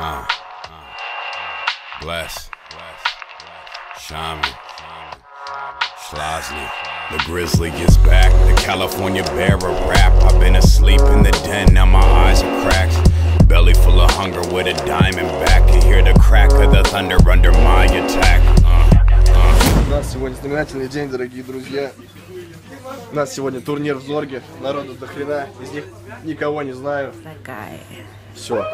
Uh, bless. Shaman. Schlosny. The grizzly gets back. The California bear of rap. I've been asleep in the den, now my eyes are cracked. Belly full of hunger with a diamond back. You hear the crack of the thunder under my attack. Uh, uh. У нас сегодня знаменательный день, дорогие друзья. У нас сегодня турнир в Зорге. Народу до хрена. Из них никого не знаю. Такая. Все.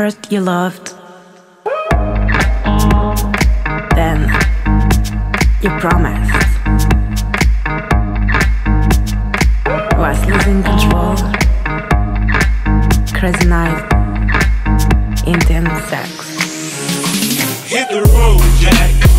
First you loved, then you promised. Was losing control. Crazy night, intense sex. Hit the road, Jack.